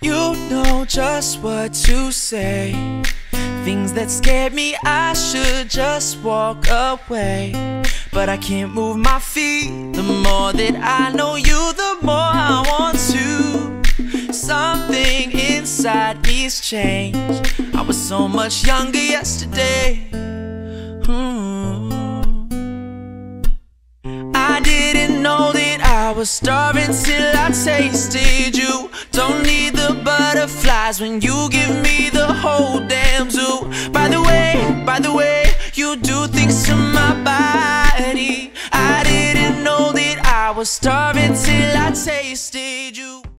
You know just what to say. Things that scared me, I should just walk away. But I can't move my feet. The more that I know you, the more I want to. Something inside me's changed. I was so much younger yesterday. Hmm. I didn't know that I was starving till I tasted you eyes when you give me the whole damn zoo. By the way, by the way, you do things to my body. I didn't know that I was starving till I tasted you.